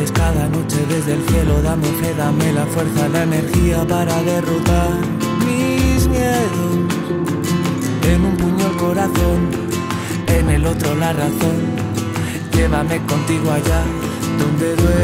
apareces cada noche desde el cielo, dame fe, dame la fuerza, la energía para derrotar mis miedos. En un puño el corazón, en el otro la razón. Llévame contigo allá, donde duerme.